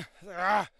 ah, ah.